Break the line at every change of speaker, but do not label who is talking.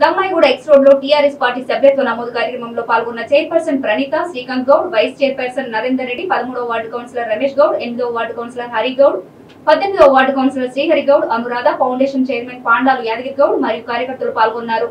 Dammaiguda X రోడ్లో TRS party సభ్యత్వ నమోదు కార్యక్రమంలో పాల్గొన్న chairperson Praneetha Srikanth Goud vice chairperson Narender Reddy పదమూడవ వార్డు కౌన్సిలర్ రమేష్ గౌడ్ ఎనిమిదవ వార్డు కౌన్సిలర్ హరి గౌడ్ పద్దెనిమిదవ ward councillor Srihari Goud Anuradha foundation chairman పాండాలు Yadagiri Goud మరియు కార్యకర్తలు పాల్గొన్నారు.